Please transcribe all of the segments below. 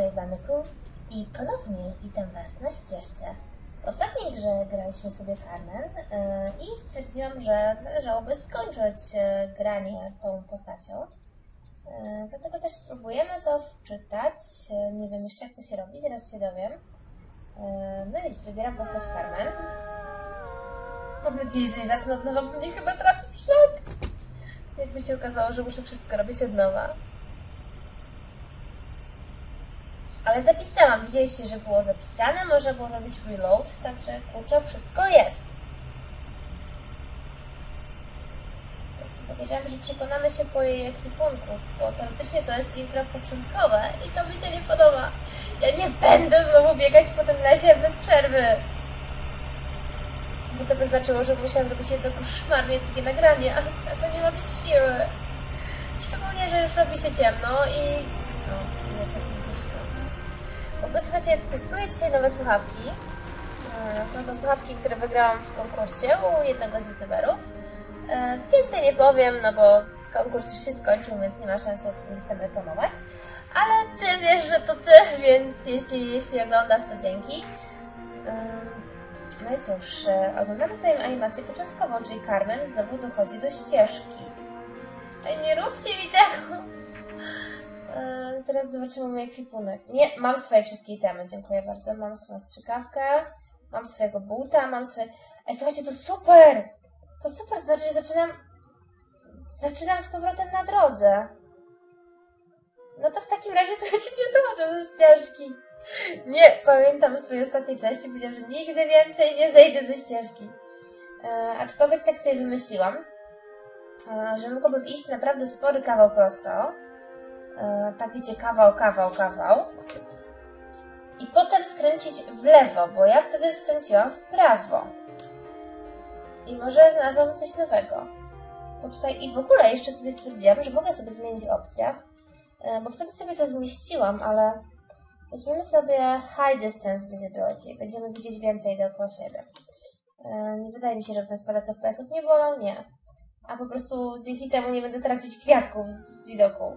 tutaj Baneku i ponownie witam Was na ścieżce. W ostatniej grze graliśmy sobie Carmen e, i stwierdziłam, że należałoby skończyć e, granie tą postacią. E, Dlatego też spróbujemy to wczytać. Nie wiem jeszcze jak to się robi, zaraz się dowiem. No nic, wybieram postać Carmen. Mam nadzieję, że nie zacznę od nowa, bo mnie chyba trafi w szlak. Jakby się okazało, że muszę wszystko robić od nowa. Ale zapisałam, widzieliście, że było zapisane, można było zrobić reload, także kurczę, wszystko jest. Po prostu powiedziałam, że przekonamy się po jej ekwipunku, bo teoretycznie to jest intro początkowe i to mi się nie podoba. Ja nie będę znowu biegać po tym lesie bez przerwy. Bo to by znaczyło, że musiałam zrobić jedno koszmarnie długie nagranie, a to nie mam siły. Szczególnie, że już robi się ciemno i... No, muzyczka. W ogóle słuchajcie, testuję dzisiaj nowe słuchawki. E, Są to słuchawki, które wygrałam w konkursie u jednego z youtuberów. E, Więcej nie powiem, no bo konkurs już się skończył, więc nie ma szans jestem reklamować. Ale ty wiesz, że to ty, więc jeśli, jeśli oglądasz, to dzięki. Ym, No i cóż, e, oglądamy tutaj animację początkową, czyli Carmen znowu dochodzi do ścieżki. Nie róbcie mi tego! Zaraz zobaczymy mój ekwipunek. Nie, mam swoje wszystkie itemy, dziękuję bardzo. Mam swoją strzykawkę, mam swojego buta, mam swoje... Ej, słuchajcie, to super! To super, to znaczy, że zaczynam... Zaczynam z powrotem na drodze. No to w takim razie, słuchajcie, nie zachodzę ze ścieżki. Nie, pamiętam swojej ostatniej części, powiedziałam, że nigdy więcej nie zejdę ze ścieżki. E, aczkolwiek tak sobie wymyśliłam, e, że mogłabym iść naprawdę spory kawał prosto. E, tak wiecie, kawał, kawał, kawał. I potem skręcić w lewo, bo ja wtedy skręciłam w prawo. I może znalazłam coś nowego. Bo tutaj i w ogóle jeszcze sobie stwierdziłam, że mogę sobie zmienić w opcjach, e, bo wtedy sobie to zmieściłam, ale weźmiemy sobie High Distance Visibility. Będziemy widzieć więcej dookoła siebie. E, Nie wydaje mi się, że ten spadek FPS-ów nie bolał, nie. A po prostu dzięki temu nie będę tracić kwiatków z widoku.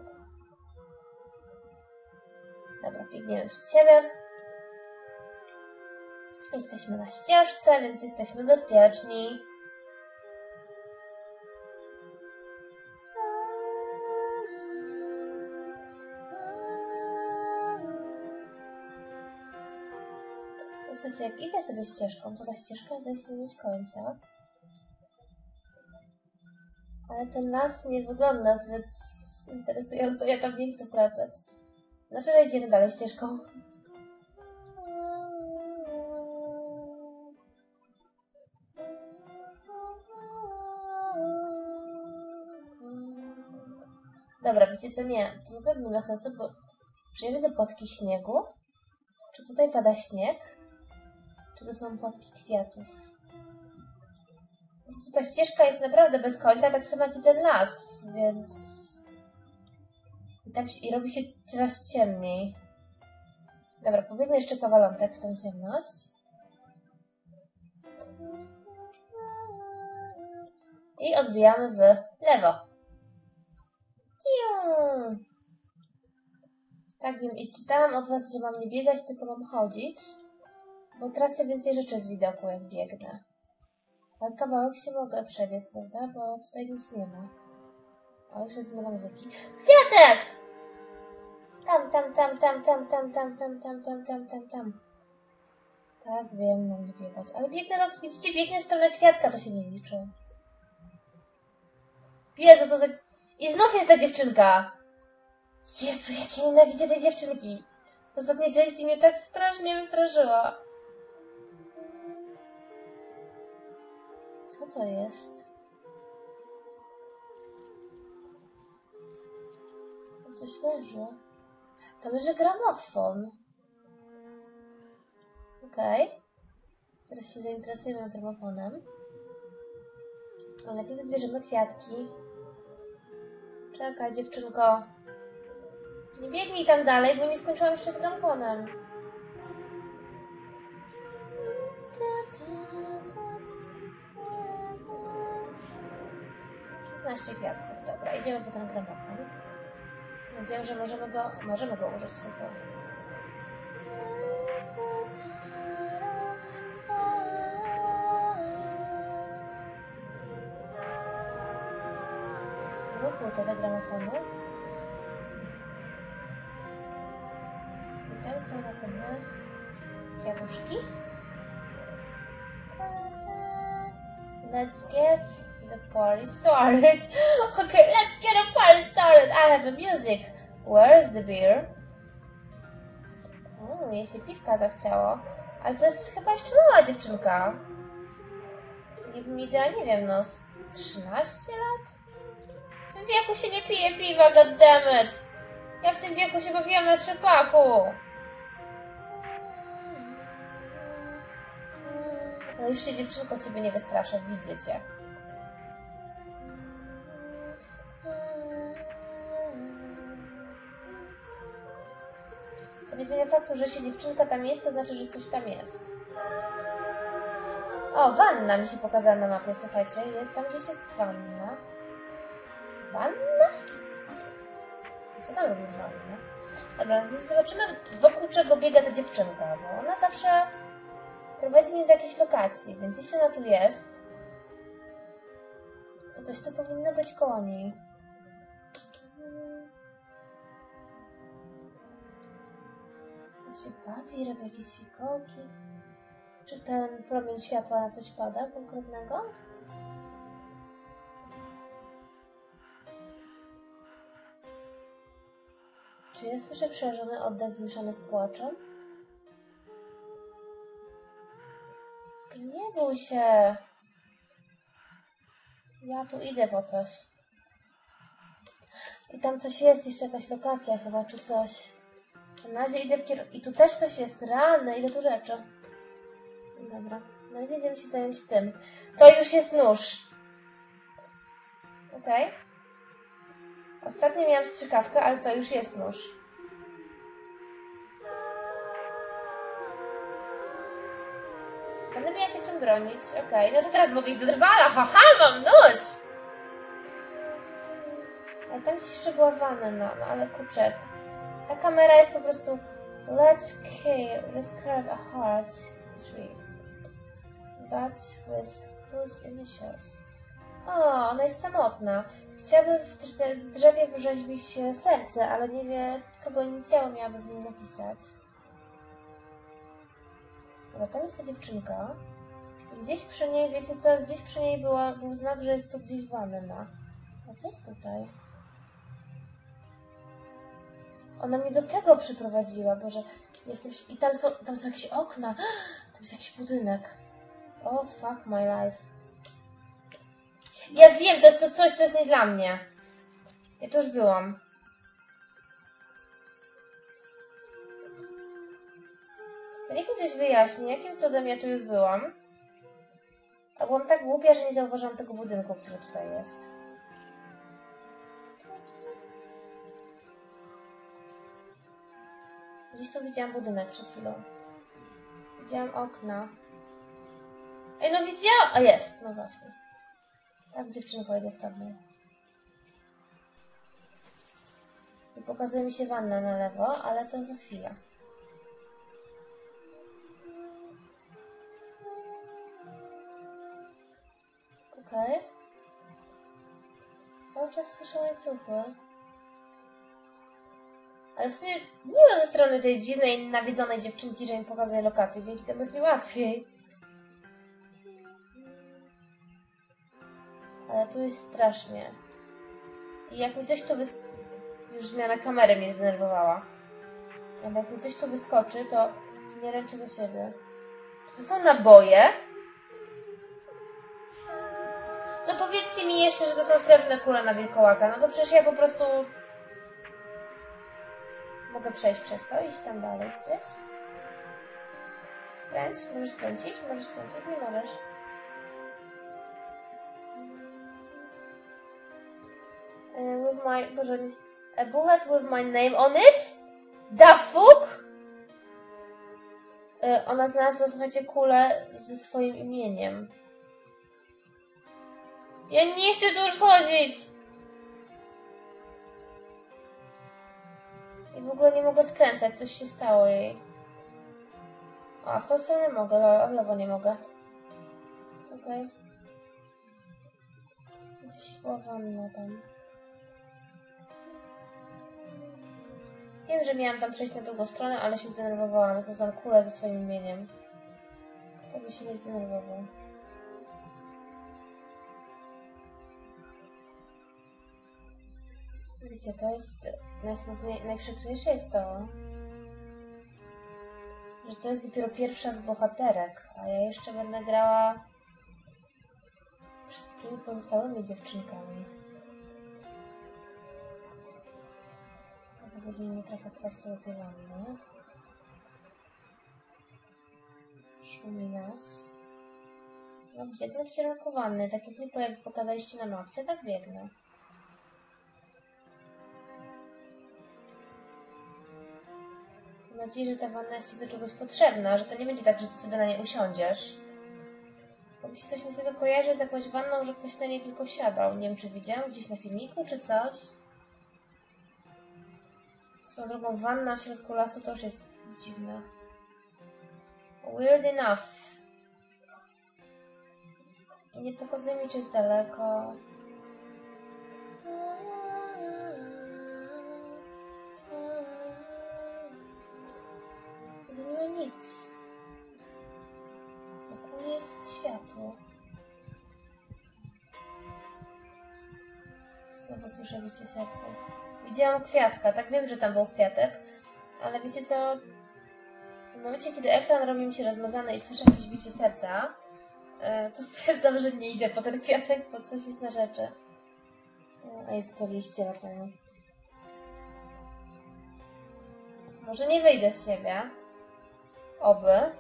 Dobra, biegniemy przed siebie. Jesteśmy na ścieżce, więc jesteśmy bezpieczni. Słuchajcie, jak idę sobie ścieżką, to ta ścieżka zdaje się nie mieć końca. Ale ten las nie wygląda zbyt interesująco, ja tam nie chcę wracać. Dlaczego idziemy dalej ścieżką? Dobra, wiecie co, nie, to na pewno ma sensu, bo czy ja widzę płatki śniegu? Czy tutaj pada śnieg? Czy to są płatki kwiatów? Ta ścieżka jest naprawdę bez końca, tak samo jak i ten las, więc... Tam się, I robi się coraz ciemniej. Dobra, pobiegnę jeszcze kawalątek w tą ciemność. I odbijamy w lewo. Tiu. Tak wiem, i czytałam od was, że mam nie biegać, tylko mam chodzić, bo tracę więcej rzeczy z widoku, jak biegnę. Ale kawałek się mogę przebiec, prawda? Bo tutaj nic nie ma. O, już jest zmiana muzyki. Kwiatek! Tam, tam, tam, tam, tam, tam, tam, tam, tam, tam, tam, tam, tam. Tak, wiem, mam biegać. Ale biegnę, no widzicie, biegnę w stronę kwiatka, to się nie liczy. Jezu, to za... I znów jest ta dziewczynka! Jezu, jak ja nienawidzę tej dziewczynki! W ostatniej części mnie tak strasznie wystraszyła. Co to jest? Coś leży. Tam leży gramofon. Okej. Teraz się zainteresujemy gramofonem. Ale najpierw zbierzemy kwiatki. Czekaj, dziewczynko. Nie biegnij tam dalej, bo nie skończyłam jeszcze z gramofonem. 16 kwiatków, dobra, idziemy po ten gramofon. Wiem, że możemy go, możemy go użyć super. Wokół tego gramofonu. I tam są następne kwiatuszki. Let's get the party started. okay, let's get a party started. I have the music. Where's the beer? O, jej się piwka zachciało. Ale to jest chyba jeszcze mała dziewczynka. Da, nie wiem, no z 13 lat? W tym wieku się nie pije piwa, goddammit! Ja w tym wieku się bawiłam na trzepaku! No już się dziewczynko ciebie nie wystraszę, widzę cię. To nie zmienia faktu, że się dziewczynka tam jest, to znaczy, że coś tam jest. O, wanna mi się pokazała na mapie, słuchajcie. Tam gdzieś jest wanna. Wanna? Co tam robi wanna? Dobra, zobaczymy wokół czego biega ta dziewczynka, bo ona zawsze prowadzi mnie do jakiejś lokacji, więc jeśli ona tu jest, to coś tu powinno być koło niej. Się bawi, robi jakieś fikołki. Czy ten promień światła na coś pada konkretnego? Czy ja słyszę przerażony oddech zmieszany z płaczem? Nie bój się. Ja tu idę po coś. I tam coś jest, jeszcze jakaś lokacja chyba, czy coś. Na razie idę w kierunku... I tu też coś jest, realne, ile tu rzeczy. Dobra, na razie idziemy się zająć tym. To już jest nóż. Okej. Okay. Ostatnio miałam strzykawkę, ale to już jest nóż. Będę miała się czym bronić. Okej, okay. no to teraz mogę iść do drwala. Haha, mam nóż! Ale tam gdzieś jeszcze była wanna, no, no ale kurczę. Ta kamera jest po prostu... Let's care, let's carve a heart tree. But with whose initials? O, ona jest samotna. Chciałaby w, w drzewie wyrzeźbić serce, ale nie wie, kogo inicjały miałaby w nim napisać. Dobra, tam jest ta dziewczynka. Gdzieś przy niej, wiecie co, gdzieś przy niej była, był znak, że jest tu gdzieś wanna. A co jest tutaj? Ona mnie do tego przyprowadziła, Boże. Jestem... I tam są, tam są jakieś okna. Tam jest jakiś budynek. Oh, fuck my life. Ja wiem, to jest to coś, co jest nie dla mnie. Ja tu już byłam. Niech mi ktoś wyjaśni, jakim cudem ja tu już byłam. A byłam tak głupia, że nie zauważyłam tego budynku, który tutaj jest. Gdzieś tu widziałam budynek przed chwilą. Widziałam okna. Ej, no widziałam! A jest, no właśnie. Tak, dziewczynko, idę z tobą. I pokazuje mi się wanna na lewo, ale to za chwilę. Okej. Okay. Cały czas słyszę łańcuchy. Ale w sumie nie ze strony tej dziwnej, nawiedzonej dziewczynki, że mi pokazuje lokację. Dzięki temu jest mi łatwiej. Ale tu jest strasznie. I jak mi coś tu wys... Już zmiana kamery mnie zdenerwowała. Ale jak mi coś tu wyskoczy, to nie ręczę za siebie. Czy to są naboje? No powiedzcie mi jeszcze, że to są srebrne kule na wilkołaka. No to przecież ja po prostu... Mogę przejść przez to iść tam dalej gdzieś? Skręć? Możesz skręcić? Możesz skręcić? Nie możesz. Uh, with my... Boże... A bullet with my name on it? Da fuck? Uh, ona znalazła, słuchajcie, kulę ze swoim imieniem. Ja nie chcę tu już chodzić! w ogóle nie mogę skręcać, coś się stało jej. A w tą stronę mogę, a w lewo nie mogę. Okej. Okay. Gdzieś tam. Wiem, że miałam tam przejść na drugą stronę, ale się zdenerwowałam. Znalazłam kulę ze swoim imieniem. Kto by się nie zdenerwował? Wiecie, to jest... Naj, najprzykrywsze jest to, że to jest dopiero pierwsza z bohaterek, a ja jeszcze będę grała wszystkimi pozostałymi dziewczynkami. Budujemy trochę kwestię do tej wanny. Szumi nas. No, biegnę w kierunku wanny, tak jak mi pokazaliście na mapce, tak biegnę. Mam nadzieję, że ta wanna jest Ci do czegoś potrzebna, że to nie będzie tak, że Ty sobie na niej usiądziesz. Bo mi się coś niestety kojarzy z jakąś wanną, że ktoś na niej tylko siadał. Nie wiem, czy widziałam gdzieś na filmiku, czy coś. Swoją drogą, wanna w środku lasu to już jest dziwne. Weird enough. I nie pokazuje mi, czy jest daleko. Nic. Wokół jest światło. Znowu słyszę bicie serca. Widziałam kwiatka, tak wiem, że tam był kwiatek, ale wiecie co? W momencie, kiedy ekran robi mi się rozmazany i słyszę jakieś bicie serca, e, to stwierdzam, że nie idę po ten kwiatek, bo coś jest na rzeczy. A jest to liście latają. Może nie wyjdę z siebie. Oby.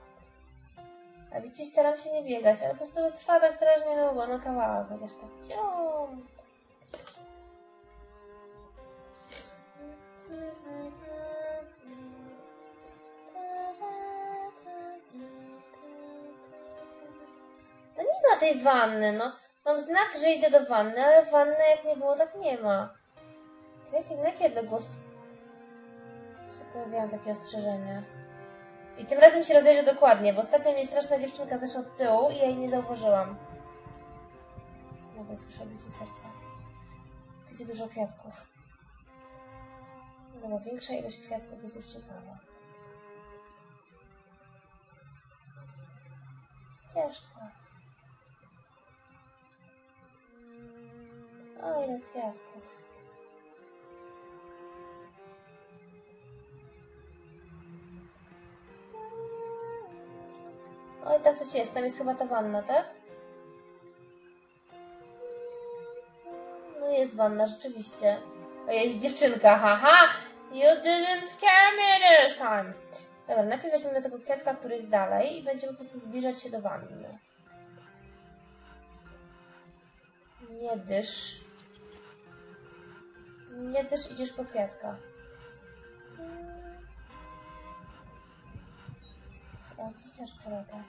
A widzicie, staram się nie biegać, ale po prostu to trwa tak strasznie długo, no kawałek, chociaż tak ciąg. No nie ma tej wanny, no. Mam znak, że idę do wanny, ale wanny jak nie było, tak nie ma. To jakie, na jakiej odległości się pojawiają takie ostrzeżenia? I tym razem się rozejrzę dokładnie, bo ostatnio mnie straszna dziewczynka zeszła od tyłu i ja jej nie zauważyłam. Znowu słyszę bicie serca. Widzę dużo kwiatków. No bo większa ilość kwiatków jest już ciekawa. Ścieżka. O, ile kwiatków. Oj, tam coś jest, tam jest chyba ta wanna, tak? No jest wanna, rzeczywiście. O, jest dziewczynka, haha! You didn't scare me this time! Dobra, najpierw weźmiemy tego kwiatka, który jest dalej i będziemy po prostu zbliżać się do wanny. Nie dysz. Nie dysz, idziesz po kwiatka. Serce lata.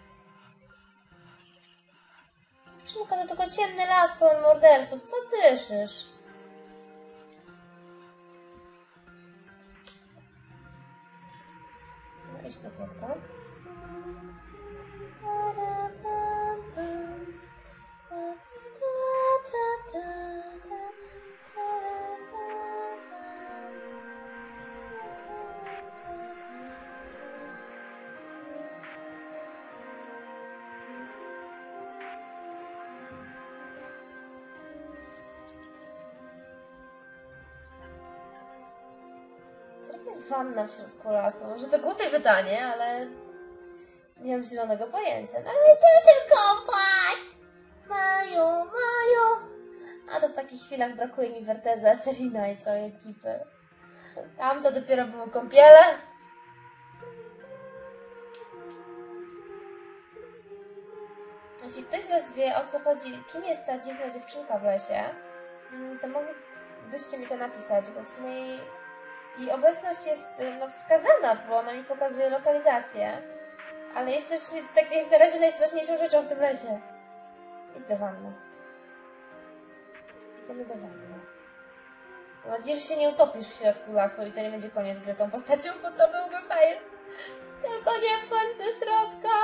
Dziewczynka, to tylko ciemny las pełen morderców. Co dyszysz? No, idź po kwiatka. Wanna w środku lasu? Może to głupie pytanie, ale nie mam zielonego pojęcia. No ale chciałam się kąpać! Maju, Maju! A to w takich chwilach brakuje mi Werteza, Selina i całej ekipy. Tam to dopiero były kąpiele. Jeśli ktoś z Was wie, o co chodzi, kim jest ta dziwna dziewczynka w lesie, mm, to moglibyście mi to napisać, bo w sumie i obecność jest y, no, wskazana, bo ona mi pokazuje lokalizację. Ale jest też tak jak na razie najstraszniejszą rzeczą w tym lesie. Idź do wanny. Idziemy do wanny. Mam nadzieję, że się nie utopisz w środku lasu i to nie będzie koniec gry tą postacią, bo to byłby fail. Tylko nie wchodź do środka!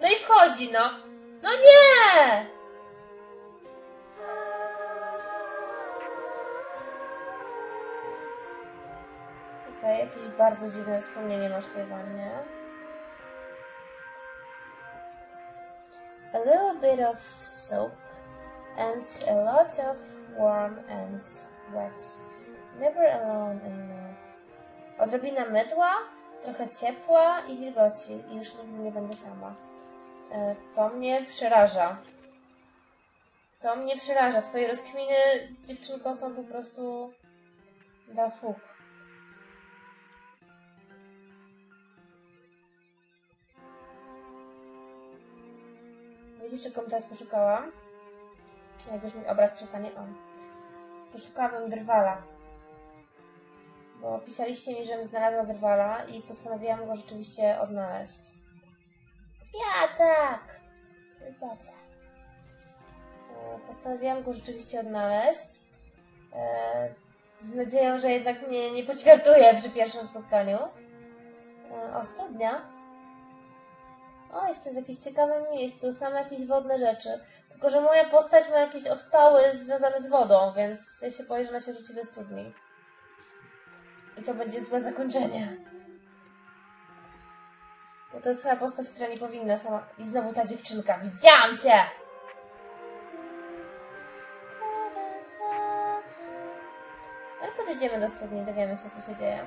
No i wchodzi, no. No nie! Okej, jakieś bardzo dziwne wspomnienie masz tej wannie. A little bit of soap and a lot of warm and wet. Never alone anymore. Odrobina mydła, trochę ciepła i wilgoci i już nigdy nie będę sama. E, To mnie przeraża. To mnie przeraża. Twoje rozkminy, dziewczynko, są po prostu da fuk. Widzicie, czego teraz poszukałam? Jak już mi obraz przestanie on. Poszukałabym drwala. Bo pisaliście mi, żebym znalazła drwala i postanowiłam go rzeczywiście odnaleźć. Ja tak! Widzicie. E, Postanowiłam go rzeczywiście odnaleźć. E, Z nadzieją, że jednak mnie nie poćwiartuje przy pierwszym spotkaniu. E, O, studnia. O, jestem w jakimś ciekawym miejscu, same jakieś wodne rzeczy. Tylko, że moja postać ma jakieś odpały związane z wodą, więc ja się boję, że ona się rzuci do studni. I to będzie złe zakończenie. Bo to jest chyba postać, która nie powinna sama... I znowu ta dziewczynka. Widziałam cię! Ale podejdziemy do studni, dowiemy się, co się dzieje.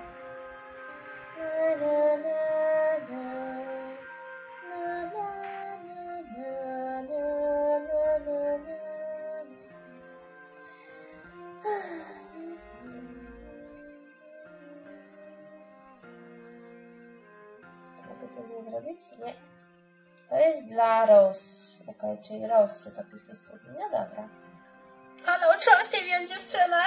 Czyli Rose się topi w tej studni. No dobra. A nauczyłam się wiem dziewczynę.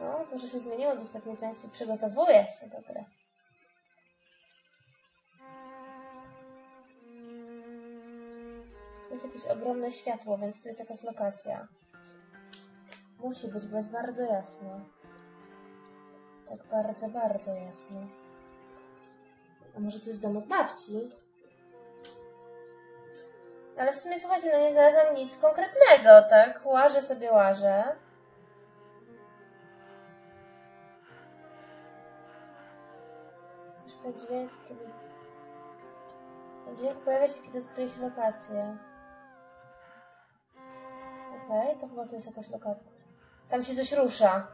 No, to, że się zmieniło do ostatniej części, przygotowuję się do gry. To jest jakieś ogromne światło, więc to jest jakaś lokacja. Musi być, bo jest bardzo jasno. Tak bardzo, bardzo jasno. A może to jest dom od babci? Ale w sumie, słuchajcie, no nie znalazłam nic konkretnego, tak? Łażę sobie, łażę. Słyszę dźwięk, kiedy... Ten dźwięk pojawia się, kiedy odkryje się lokację. Okej, to chyba to jest jakaś lokacja. Tam się coś rusza.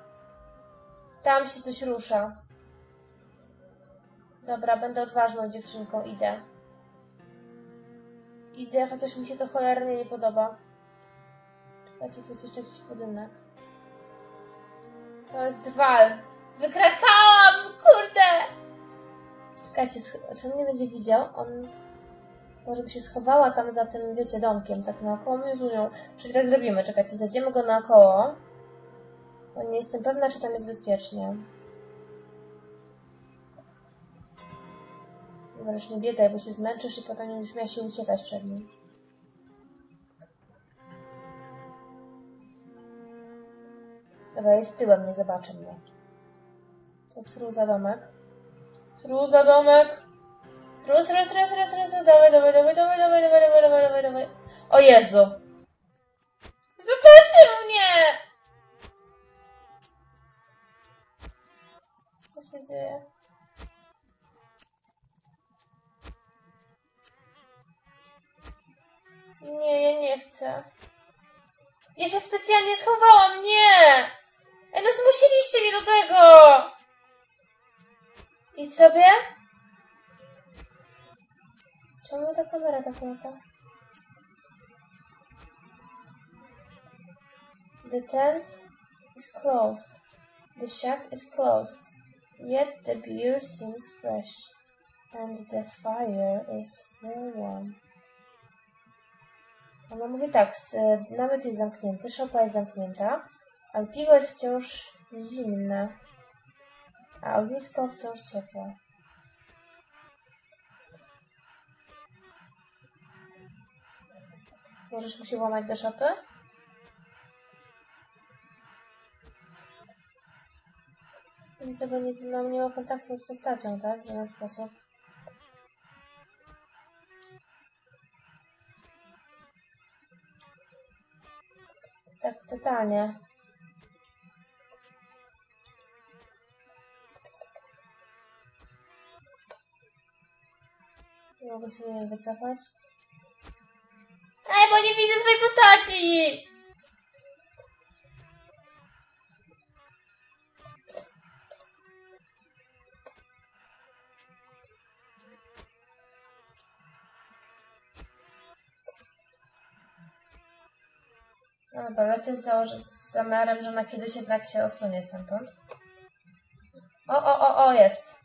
Tam się coś rusza. Dobra, będę odważną dziewczynką, idę. Idę, chociaż mi się to cholernie nie podoba. Czekajcie, tu jest jeszcze jakiś budynek. To jest Dwal. Wykrakałam! Kurde! Czekajcie, czy on mnie będzie widział? On... Może by się schowała tam za tym, wiecie, domkiem, tak naokoło mnie. Czyli tak zrobimy, czekajcie, zajdziemy go naokoło. Bo nie jestem pewna, czy tam jest bezpiecznie. Już nie biegaj, bo się zmęczysz i potem już miała się uciekać przed nim. Dobra, jest tyłem, nie zobaczy mnie. To sru za domek. Sru za domek. Sru, sru, sru, sru, sru, sru. Dawaj, dawaj, dawaj, dawaj, dawaj, dawaj, dawaj, dawaj, dawaj. O Jezu! Zobaczył mnie! Co się dzieje? Nie, ja nie chcę. Ja się specjalnie schowałam, nie! Ej, no zmusiliście mnie do tego! Idź sobie? Czemu ta kamera tak lata? The tent is closed. The shack is closed. Yet the beer seems fresh. And the fire is still warm. Ona mówi tak, s- namiot jest zamknięty, szopa jest zamknięta, ale piwo jest wciąż zimne, a ognisko wciąż ciepłe. Możesz mu się do szopy? Bo nie, mam, nie ma kontaktu z postacią, tak? W żaden sposób. Tak, totalnie. Nie mogę się nie wycofać. Ej, bo nie widzę swojej postaci! No dobra, lecę z, zamiarem, że ona kiedyś jednak się odsunie stamtąd. O, o, o, o, jest.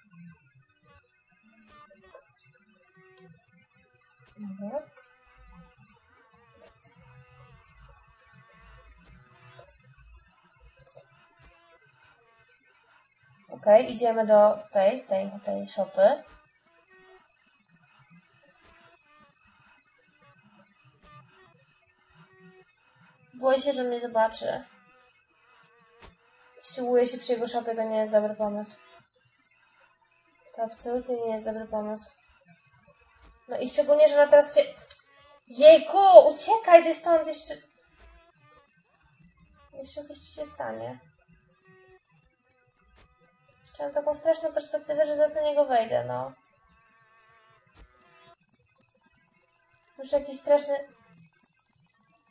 Dobra. Okej, idziemy do tej, tej, tej szopy. Boję się, że mnie zobaczy. Siłuję się przy jego szopie, to nie jest dobry pomysł. To absolutnie nie jest dobry pomysł. No i szczególnie, że na teraz się... Jejku, uciekaj ty stąd jeszcze... Jeszcze coś ci się stanie. Jeszcze mam taką straszną perspektywę, że zaraz na niego wejdę, no. Słyszę jakiś straszny...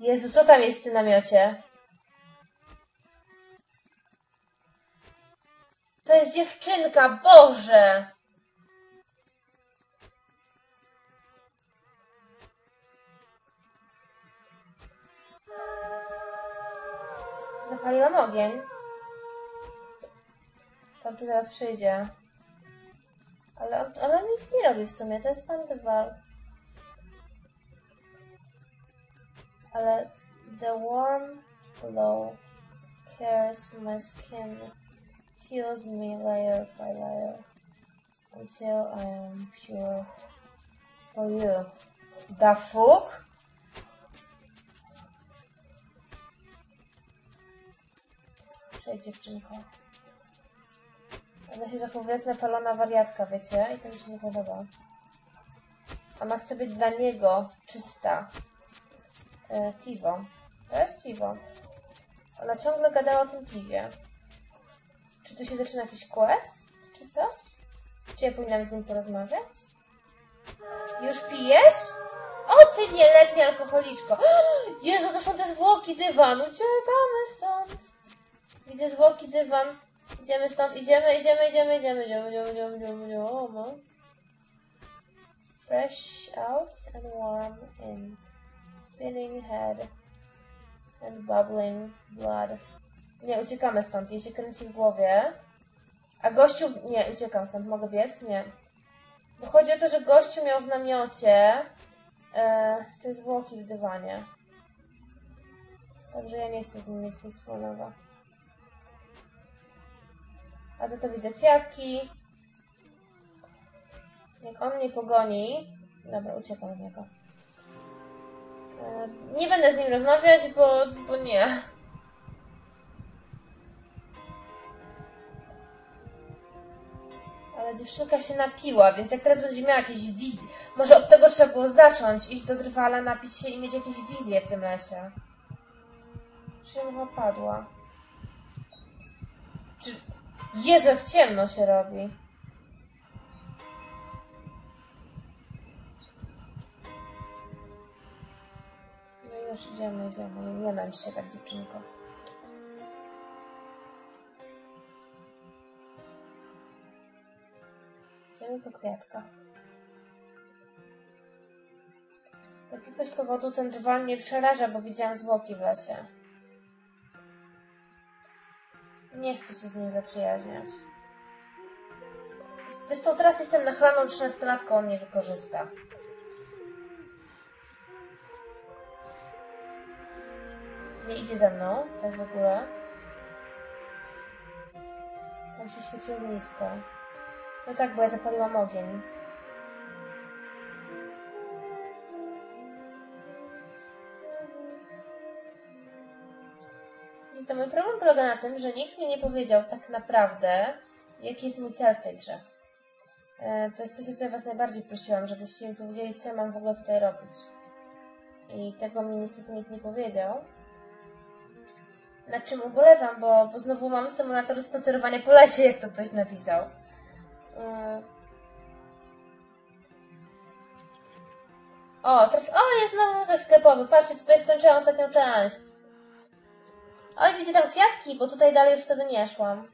Jezu, co tam jest w tym namiocie? To jest dziewczynka, Boże! Zapaliłam ogień. Tam tu zaraz przyjdzie. Ale on, ale on nic nie robi w sumie, to jest Pantyval. Ale the warm glow cares my skin, heals me layer by layer until I am pure for you. Da fuck? Cześć dziewczynko. Ona się zachowuje jak napalona wariatka, wiecie? I to mi się nie podoba. Ona chce być dla niego czysta. E, piwo. To jest piwo. Ona ciągle gadała o tym piwie. Czy tu się zaczyna jakiś quest? Czy coś? Czy ja powinnam z nim porozmawiać? Już pijesz? O, ty nieletnia alkoholiczko. Jezu, to są te zwłoki dywanu. Uciekamy stąd. Widzę zwłoki dywan. Idziemy stąd, idziemy, idziemy, idziemy, idziemy, idziemy, idziemy, idziemy, idziemy, idziemy. Fresh out and warm in. Spinning head and bubbling blood. Nie, uciekamy stąd, jej się kręci w głowie. A gościu... Nie, uciekam stąd, mogę biec? Nie. Bo chodzi o to, że gościu miał w namiocie e, te zwłoki w dywanie. Także ja nie chcę z nim mieć nic wspólnego. A za to widzę kwiatki. Jak on mnie pogoni... Dobra, uciekam od niego. E, Nie będę z nim rozmawiać, bo, bo nie. Ale dziewczynka się napiła, więc jak teraz będzie miała jakieś wizje... Może od tego trzeba było zacząć, iść do drwala, napić się i mieć jakieś wizje w tym lesie. Przyjemna padła. Czy... Jezu, jak ciemno się robi. Już idziemy, idziemy. Nie, męcz się tak, dziewczynko. Idziemy po kwiatka. Z jakiegoś powodu ten drwal mnie przeraża, bo widziałam zwłoki w lesie. Nie chcę się z nim zaprzyjaźniać. Zresztą teraz jestem nachlaną trzynastolatką, on mnie wykorzysta. Nie idzie ze mną, tak w ogóle. Tam się świeci ognisko. No tak, bo ja zapaliłam ogień. Widzicie, to mój problem polega na tym, że nikt mi nie powiedział tak naprawdę, jaki jest mój cel w tej grze. E, To jest coś, o co ja Was najbardziej prosiłam, żebyście mi powiedzieli, co mam w ogóle tutaj robić. I tego mi niestety nikt nie powiedział. Nad czym ubolewam, bo, bo znowu mam symulator spacerowania po lesie, jak to ktoś napisał. Yy. O, trafi... o, jest znowu wózek sklepowy. Patrzcie, tutaj skończyłam ostatnią część. Oj, widzę tam kwiatki, bo tutaj dalej już wtedy nie szłam.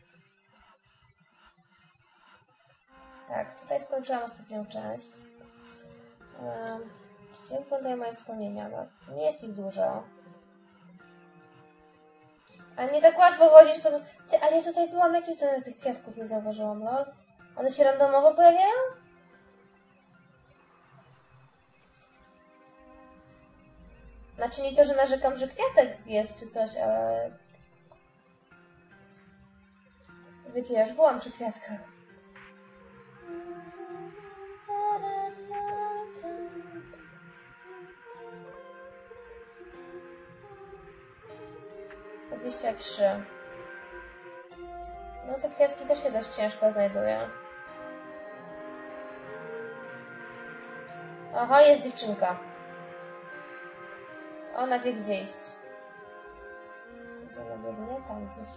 Tak, tutaj skończyłam ostatnią część. Um, czy jak wyglądają moje wspomnienia? No, nie jest ich dużo. Ale nie tak łatwo chodzić po... Ty, ale ja tutaj byłam, jakim cudem tych kwiatków nie zauważyłam, lol? One się randomowo pojawiają? Znaczy nie to, że narzekam, że kwiatek jest czy coś, ale... Wiecie, ja już byłam przy kwiatkach. Dwadzieścia trzy. No te kwiatki też się dość ciężko znajduje. Aha, jest dziewczynka. Ona wie gdzie iść. Gdzie ona biegnie? Tam gdzieś.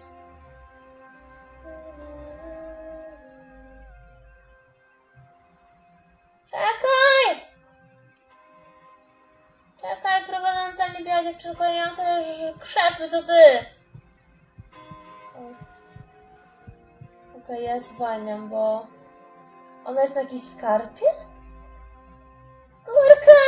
Dziewczynko, ja mam krzepy, to ty! Okej, okay, ja zwalniam, bo... Ona jest na jakiejś skarpie? Kurka!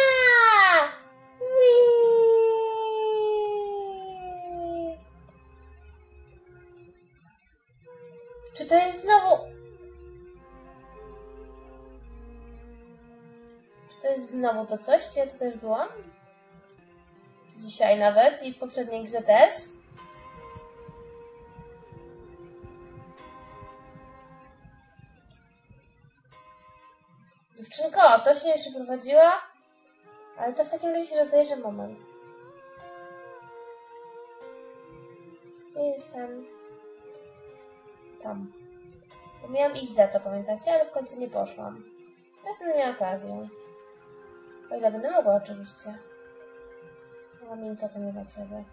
Czy to jest znowu... Czy to jest znowu to coś? Czy ja też byłam? Dzisiaj nawet i w poprzedniej grze też? Dziewczynko, to się nie przeprowadziła? Ale to w takim razie rozejrzę moment. Gdzie jestem? Tam. Bo miałam iść za to, pamiętacie? Ale w końcu nie poszłam. Teraz będę miała okazję. O ile będę mogła, oczywiście. Mam minuta to nie dla ciebie.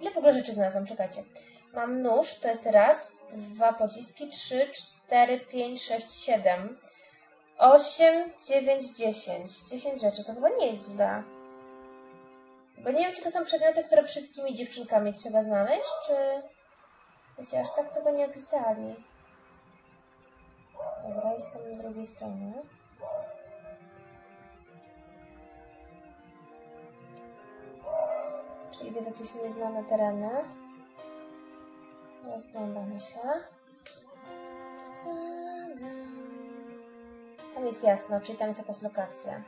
Ile w ogóle rzeczy znalazłam? Czekajcie. Mam nóż, to jest raz, dwa pociski, trzy, cztery, pięć, sześć, siedem, osiem, dziewięć, dziesięć. Dziesięć rzeczy, to chyba nie jest źle. Bo nie wiem, czy to są przedmioty, które wszystkimi dziewczynkami trzeba znaleźć, czy... Wiecie, aż tak tego nie opisali. Jestem na drugiej stronie. Czyli idę w jakieś nieznane tereny. Rozglądamy się. Tam jest jasno, czyli tam jest jakaś lokacja.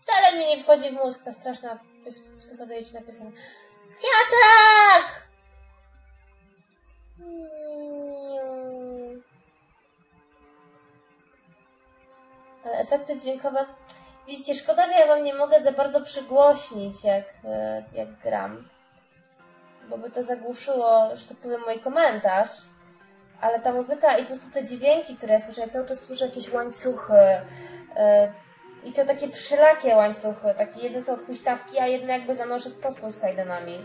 Wcale mi nie wchodzi w mózg ta straszna psychodeliczna piosenka. Kwiatek! Efekty dźwiękowe... Widzicie, szkoda, że ja wam nie mogę za bardzo przygłośnić, jak, e, jak gram. Bo by to zagłuszyło, że tak powiem, mój komentarz. Ale ta muzyka i po prostu te dźwięki, które ja słyszę, ja cały czas słyszę jakieś łańcuchy. E, I to takie przylakie łańcuchy. Takie jedne są od huśtawki, a jedne jakby zanoszę potwór z kajdanami.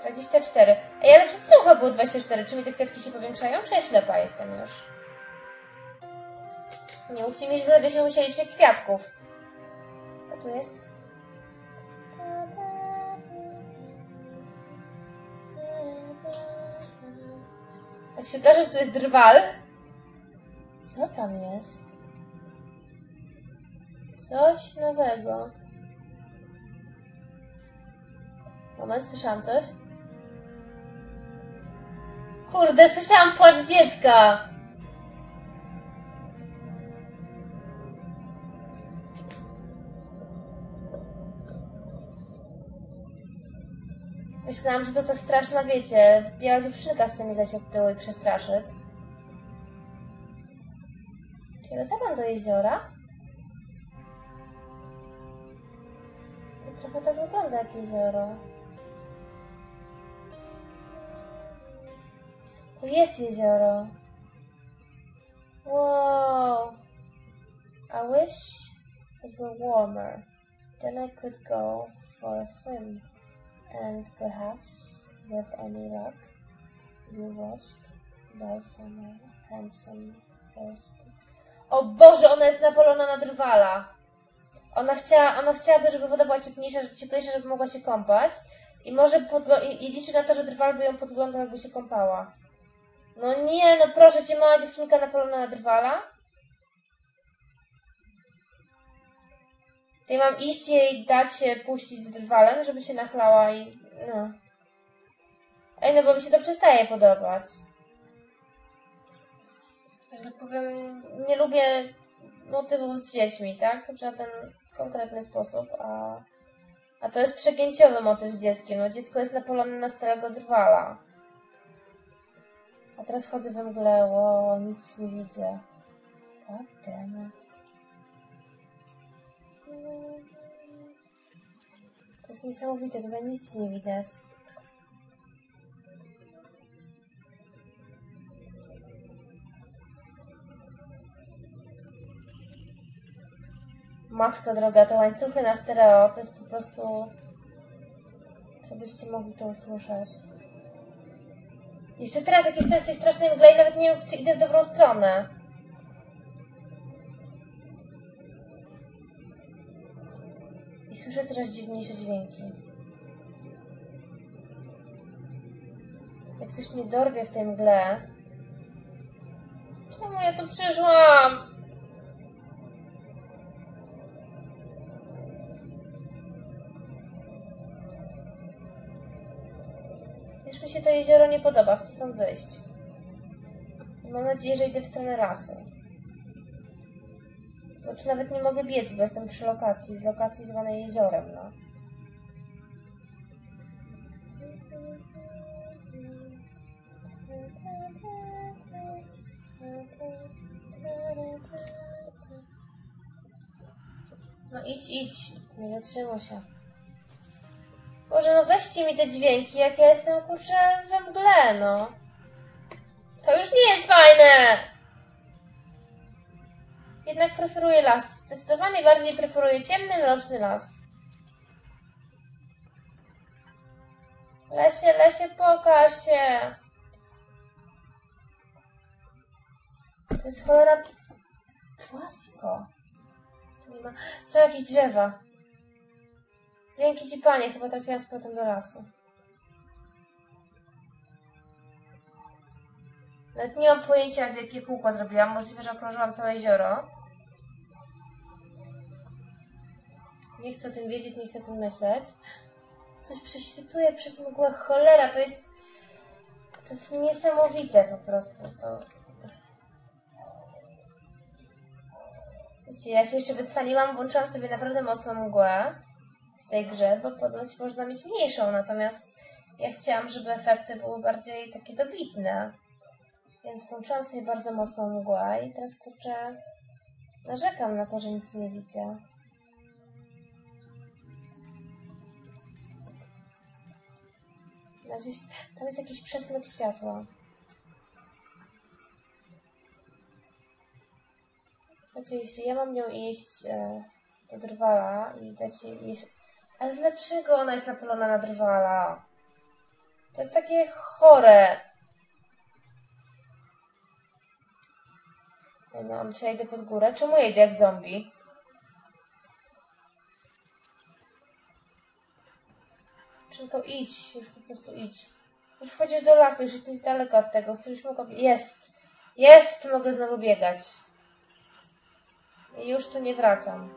24. Ej, ale przed chwilą chyba było 24. Czy mi te kwiatki się powiększają, czy ja ślepa jestem już? Nie mówcie mi, że zawiesią się licznie kwiatków. Co tu jest? Jak się okaże, że to jest drwal. Co tam jest? Coś nowego. Moment, słyszałam coś? Kurde, słyszałam płacz dziecka! Myślałam, że to ta straszna, wiecie, biała dziewczynka chce mnie zajść od tyłu i przestraszyć. Czy ja do jeziora? To trochę tak wygląda jak jezioro. To jest jezioro. Wow. I wish it were warmer. Then I could go for a swim. And perhaps with any luck watched by someone handsome. O Boże, ona jest napalona na drwala. Ona, chciała, ona chciałaby, żeby woda była cieplejsza, cieplejsza, żeby mogła się kąpać. I może i, i liczy na to, że drwal by ją podglądał, jakby się kąpała. No nie, no proszę cię, mała dziewczynka napalona na drwala. To ja mam iść jej dać się puścić z drwalem, żeby się nachlała i... no. Ej, no bo mi się to przestaje podobać. Że tak powiem, nie lubię motywów z dziećmi, tak? W żaden konkretny sposób, a... A to jest przegięciowy motyw z dzieckiem. No dziecko jest napalone na starego drwala. A teraz chodzę we mgle, o, nic nie widzę. God damn it. To jest niesamowite, tutaj nic nie widać. Matko droga, te łańcuchy na stereo to jest po prostu... Żebyście mogli to usłyszeć. Jeszcze teraz, jak jestem w tej strasznej mgle nawet nie wiem, czy idę w dobrą stronę. Słyszę coraz dziwniejsze dźwięki. Jak coś mnie dorwie w tej mgle. Czemu ja tu przyszłam? Już mi się to jezioro nie podoba, chcę stąd wyjść. Mam nadzieję, że idę w stronę lasu. Tu nawet nie mogę biec, bo jestem przy lokacji, z lokacji zwanej jeziorem, no. No idź, idź. Nie zatrzymuj się. Boże, no weźcie mi te dźwięki, jak ja jestem, kurczę, we mgle, no. To już nie jest fajne! Jednak preferuję las. Zdecydowanie bardziej preferuję ciemny, mroczny las. Lesie, lesie, pokaż się! To jest cholera płasko. Są jakieś drzewa. Dzięki ci, panie, chyba trafiłam z powrotem do lasu. Nawet nie mam pojęcia, jak wielkie kółko zrobiłam. Możliwe, że okrążyłam całe jezioro. Nie chcę o tym wiedzieć, nie chcę o tym myśleć. Coś prześwituje przez mgłę. Cholera, to jest... To jest niesamowite po prostu. To... Wiecie, ja się jeszcze wycwaniłam, włączyłam sobie naprawdę mocną mgłę w tej grze, bo ponoć można mieć mniejszą, natomiast ja chciałam, żeby efekty były bardziej takie dobitne. Więc włączyłam sobie bardzo mocną mgłę i teraz kurczę narzekam na to, że nic nie widzę. Gdzieś, tam jest jakiś przesmyk światła. Słuchajcie, jeśli ja mam nią iść e, do drwala i dać jej iść... Ale dlaczego ona jest napalona na drwala? To jest takie chore. No, czy ja idę pod górę? Czemu ja idę jak zombie? Dziewczynko, idź. Już po prostu idź. Już wchodzisz do lasu, już jesteś z daleka od tego. Chcę, żebyś mogła... Jest! Jest! Mogę znowu biegać. I już tu nie wracam.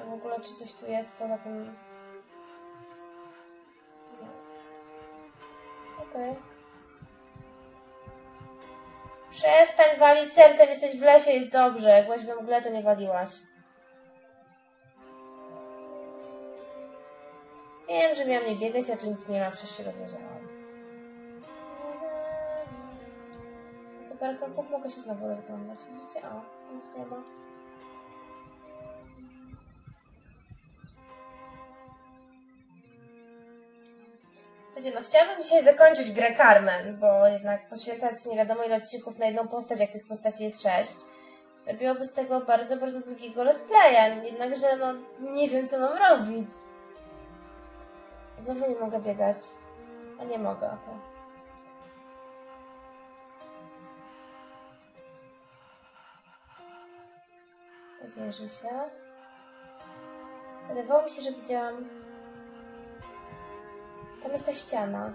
A w ogóle czy coś tu jest poza tym... Okej. Okay. Przestań walić sercem, jesteś w lesie, jest dobrze. Jak byłaś w mgle, to nie waliłaś. Wiem, że miałam nie biegać, a tu nic nie ma, przecież się rozwiązałam. Co parę kroków mogę się znowu rozglądać. Widzicie? O, nic nie ma. Słuchajcie, no chciałabym dzisiaj zakończyć grę Carmen, bo jednak poświęcać nie wiadomo ile odcinków na jedną postać, jak tych postaci jest sześć, zrobiłoby z tego bardzo, bardzo długiego let's playa, jednakże no nie wiem co mam robić. Znowu nie mogę biegać. A nie mogę, okej. Zjeżdżę się. Wydawało mi się, że widziałam... Tam jest ta ściana.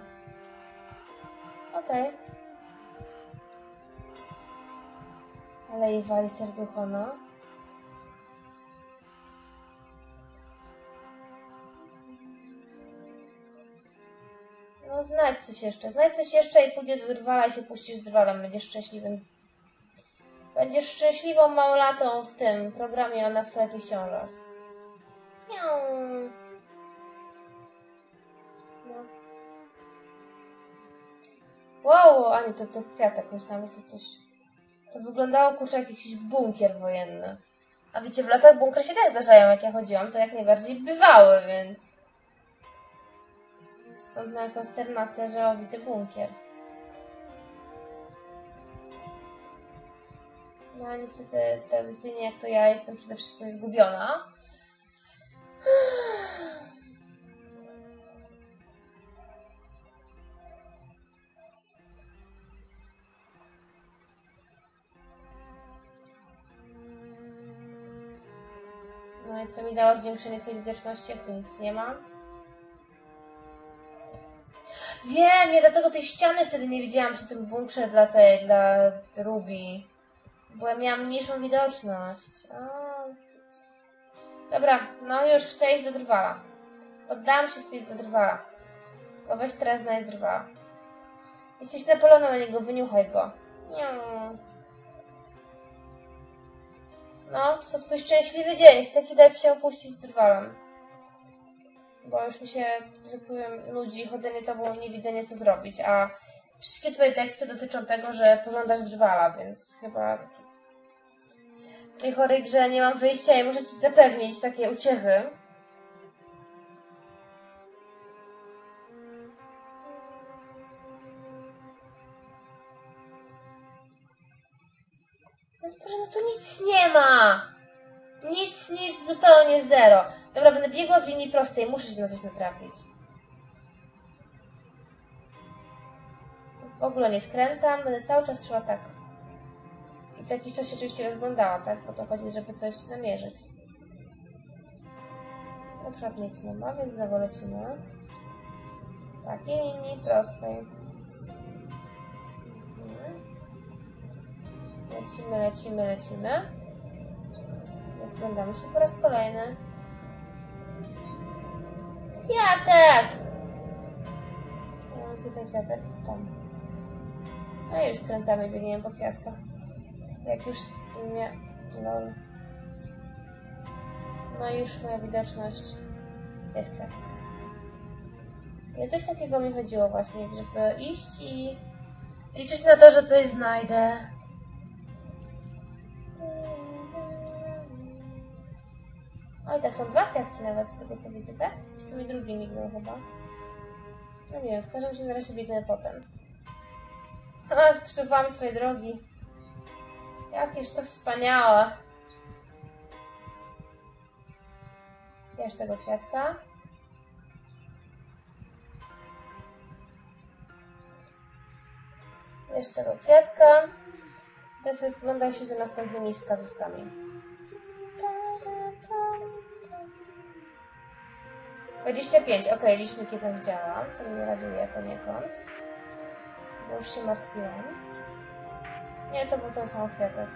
Okej. Ale jej wali serducho, no. No znajdź coś jeszcze, znajdź coś jeszcze i pójdzie do drwala i się puścisz z drwalem, będziesz szczęśliwym. Będziesz szczęśliwą małolatą w tym programie o nastoletnich ciążach. Miau. No. Wow, a nie, to, to kwiatek, myślałam, że to coś... To wyglądało, kurczę, jak jakiś bunkier wojenny. A wiecie, w lasach bunkry się też zdarzają, jak ja chodziłam, to jak najbardziej bywały, więc... Stąd moja konsternacja, że o, widzę bunkier. No ale niestety tradycyjnie jak to ja jestem przede wszystkim zgubiona. No i co mi dało zwiększenie swojej widoczności, jak tu nic nie ma? Wiem, ja dlatego tej ściany wtedy nie widziałam przy tym bunkrze dla tej, dla Ruby. Bo ja miałam mniejszą widoczność. Dobra, no już chcę iść do drwala. Poddałam się, chcę iść do drwala. Bo weź teraz znajdź drwala. Jesteś napalona na niego, wyniuchaj go. Nie. No, to twój szczęśliwy dzień. Chcę ci dać się opuścić z drwalem. Bo już mi się, że powiem, nudzi chodzenie tobą i nie widzenie co zrobić, a wszystkie twoje teksty dotyczą tego, że pożądasz drwala, więc chyba w tej chorej grze nie mam wyjścia i muszę ci zapewnić takie uciechy. Boże, no tu nic nie ma! Nic, nic, zupełnie zero. Dobra, będę biegła w linii prostej, muszę się na coś natrafić. W ogóle nie skręcam, będę cały czas szła tak. I co jakiś czas się oczywiście rozglądała, tak? Po to chodzi, żeby coś namierzyć. Na przykład nic nie ma, więc znowu lecimy. Tak, i linii prostej. Mhm. Lecimy, lecimy, lecimy. Rozglądamy się po raz kolejny. Kwiatek! No, gdzie ten kwiatek? Tam. No i już skręcamy, biegniemy po kwiatkach. Jak już nie... Lol. No i już moja widoczność jest kwiatek. I coś takiego mi chodziło właśnie, żeby iść i liczyć na to, że coś znajdę. Oj, tak są dwa kwiatki nawet z tego co widzę, tak? Coś tu mi drugi mignął chyba. No nie wiem, w każdym razie na razie biegnę potem. A, skrzyżowałam swoje drogi. Jakież to wspaniałe. Bierz tego kwiatka. Bierz tego kwiatka. Teraz rozglądaj się za następnymi wskazówkami. 25, ok, licznik jeden działa. To mnie raduje poniekąd. Bo już się martwiłam. Nie, to był ten sam kwiatek.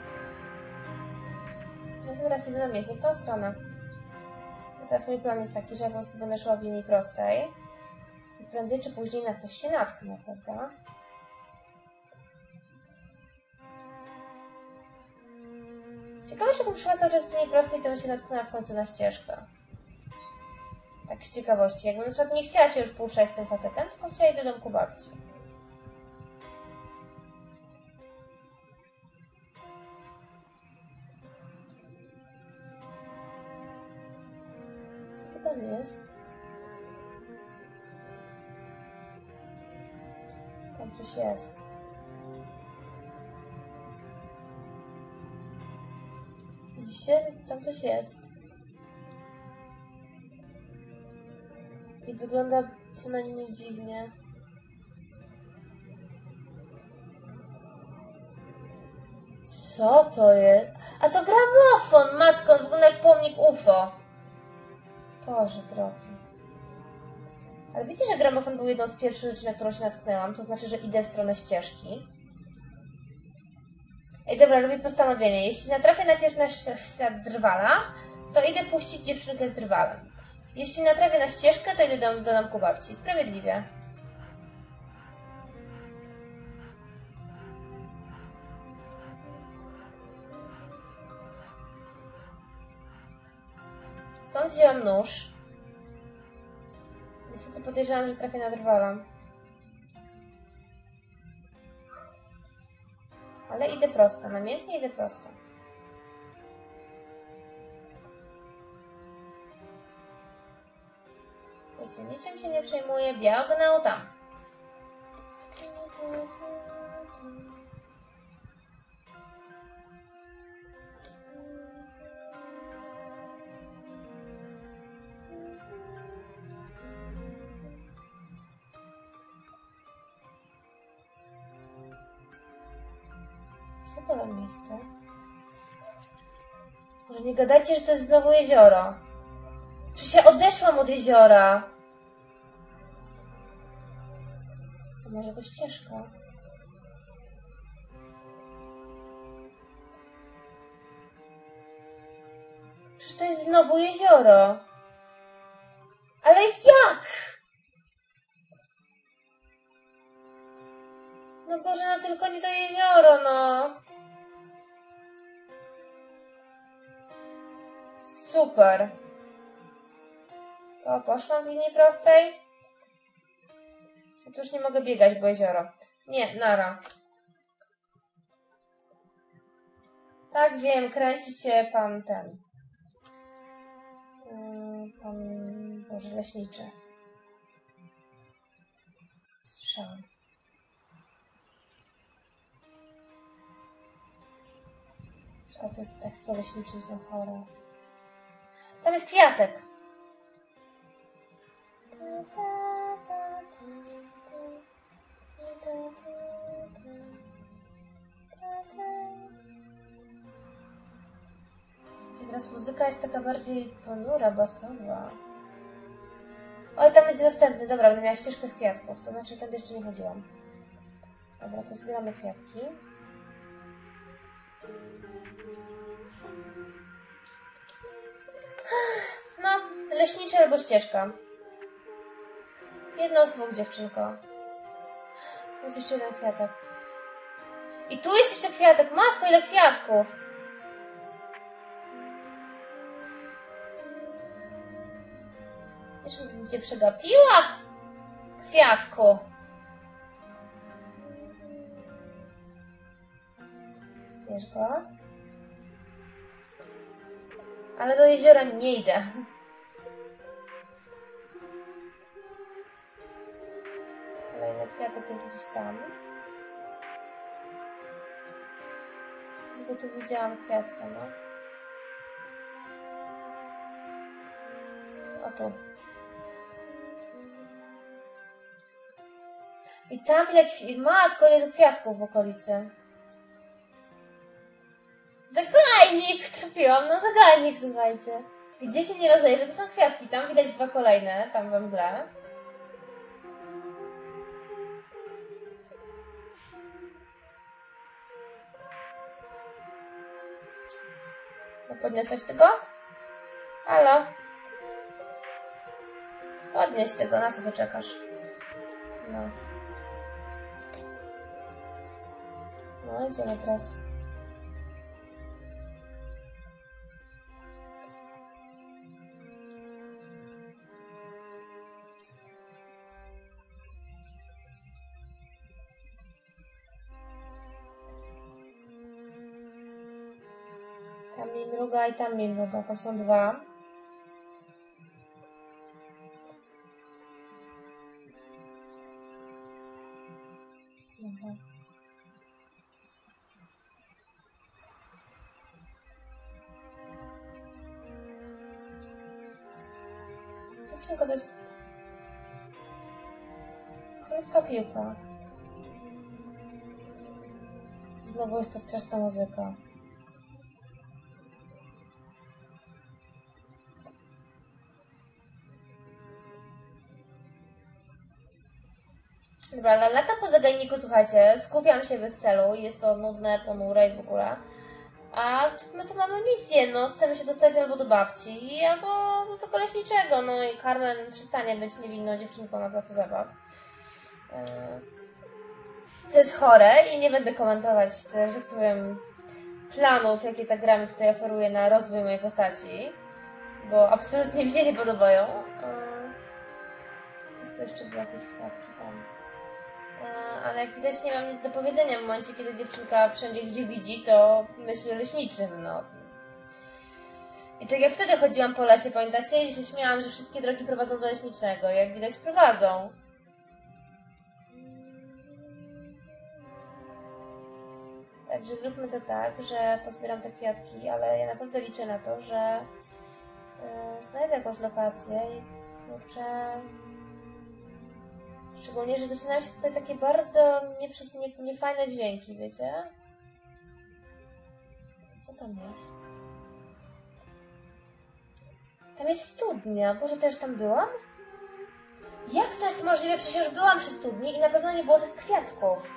No to teraz idę namiętnie w tą stronę. Teraz mój plan jest taki, że ja po prostu będę szła w linii prostej. I prędzej czy później na coś się natknę, prawda? Ciekawe, czy bym szła cały czas w linii prostej, to bym się natknęła w końcu na ścieżkę. Tak z ciekawości. Jakbym na przykład nie chciała się już puszczać z tym facetem, tylko chciała iść do domku babci. Co tam jest? Tam coś jest. Widzicie? Tam coś jest. Wygląda co na nie dziwnie. Co to jest? A to gramofon, matko, wygląda jak pomnik UFO. Boże drogi. Ale wiecie, że gramofon był jedną z pierwszych rzeczy, na którą się natknęłam? To znaczy, że idę w stronę ścieżki. Ej, dobra, robię postanowienie. Jeśli natrafię najpierw na ślad drwala, to idę puścić dziewczynkę z drwalem. Jeśli natrafię na ścieżkę, to idę do, do domku babci. Sprawiedliwie. Stąd wzięłam nóż. Niestety podejrzewam, że trafię na drwala. Ale idę prosto, namiętnie idę prosto. Wiecie, niczym się nie przejmuję, biegnę tam. Co to za miejsce? Może nie gadajcie, że to jest znowu jezioro. Się odeszłam od jeziora? Może to ścieżka? Przecież to jest znowu jezioro. Ale jak? No Boże, no tylko nie to jezioro, no. Super. To poszłam w linii prostej. Tu już nie mogę biegać, bo jezioro. Nie, nara. Tak, wiem, kręci cię pan ten. Yy, Pan, Boże, leśniczy. Słyszałam. O, te teksty leśniczym są chore. Tam jest kwiatek. Teraz muzyka jest taka bardziej ponura, basowa. Oj, tam będzie następny. Dobra, będę miała ścieżkę z kwiatków. To znaczy, tędy jeszcze nie chodziłam. Dobra, to zbieramy kwiatki. No, leśniczy albo ścieżka. Jedno z dwóch, dziewczynko. Jest jeszcze jeden kwiatek. I tu jest jeszcze kwiatek. Matko, ile kwiatków! Też bym cię przegapiła? Kwiatku. Bierz go. Ale do jeziora nie idę. Kwiatek jest gdzieś tam. Go tu widziałam kwiatka, no. O tu. I tam ile Matko, ile kwiatków w okolicy. Zagajnik! Trafiłam na zagajnik, słuchajcie. Gdzie się nie rozejrzę, to są kwiatki. Tam widać dwa kolejne, tam we mgle. Podniosłeś tego? Halo? Podnieś tego, na co ty czekasz? No. No, idziemy teraz. I tam mruga. Tam są dwa. Dobra. Dziewczynko, to jest... Malutka piłka. Znowu jest ta straszna muzyka. Ale lata po zagajniku, słuchajcie, skupiam się bez celu, jest to nudne, ponure i w ogóle. A my tu mamy misję, no, chcemy się dostać albo do babci, albo do tego leśniczego, no i Carmen przestanie być niewinną dziewczynką na placu zabaw. Yy, Co jest chore i nie będę komentować, że tak powiem, planów, jakie ta gra mi tutaj oferuje na rozwój mojej postaci, bo absolutnie mi się nie podobają. Jest to jeszcze były jakieś kwiatki. E, ale jak widać nie mam nic do powiedzenia w momencie, kiedy dziewczynka wszędzie gdzie widzi, to myśli o leśniczym, no. I tak jak wtedy chodziłam po lesie, pamiętacie? I się śmiałam, że wszystkie drogi prowadzą do leśniczego. Jak widać prowadzą. Także zróbmy to tak, że pozbieram te kwiatki, ale ja naprawdę liczę na to, że yy, znajdę jakąś lokację i kurczę... Szczególnie, że zaczynają się tutaj takie bardzo nieprzes, nie, niefajne dźwięki, wiecie? Co tam jest? Tam jest studnia. Boże, też tam byłam? Jak to jest możliwe? Przecież już byłam przy studni i na pewno nie było tych kwiatków.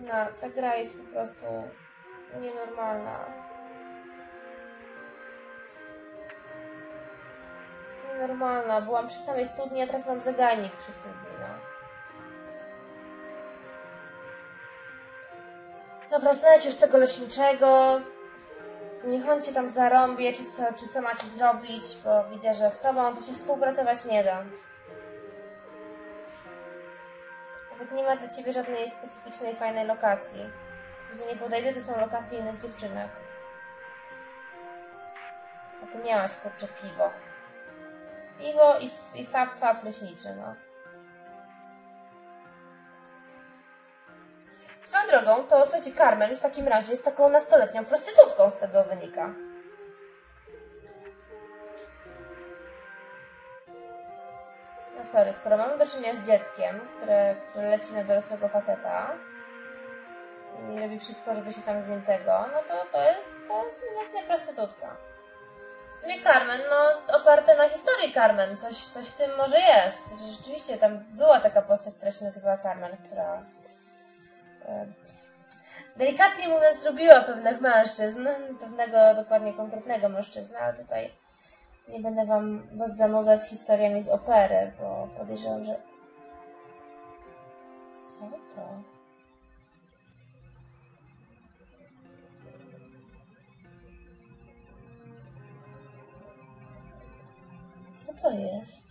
No, ta gra jest po prostu nienormalna. Jest nienormalna. Byłam przy samej studni, a teraz mam zagajnik przy studni, no. Dobra, znajdź już tego leśniczego. Niech on cię tam zarąbie, czy co, czy co macie zrobić, bo widzę, że z tobą to się współpracować nie da. Nawet nie ma dla ciebie żadnej specyficznej, fajnej lokacji. Gdzie nie podejdę, to są lokacje innych dziewczynek. A ty miałaś kurczę piwo. Piwo i, i fab, fab leśniczy, no. Swoją drogą, to słuchajcie, Carmen w takim razie jest taką nastoletnią prostytutką z tego wynika. No sorry, skoro mamy do czynienia z dzieckiem, które, które leci na dorosłego faceta i robi wszystko, żeby się tam z nim tego, no to to jest, to jest letnia prostytutka. W sumie Carmen, no oparte na historii Carmen, coś, coś w tym może jest. Że rzeczywiście tam była taka postać, która się nazywała Carmen, która e, delikatnie mówiąc lubiła pewnych mężczyzn, pewnego dokładnie konkretnego mężczyzny, ale tutaj nie będę wam was zanudzać historiami z opery, bo podejrzewam, że... Co to? To jest?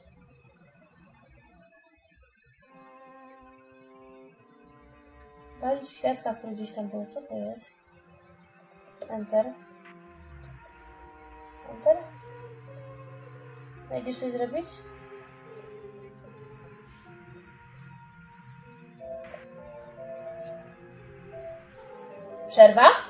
Palić kwiatka, który gdzieś tam był. Co to jest? Enter. Enter? Będziesz coś zrobić? Przerwa?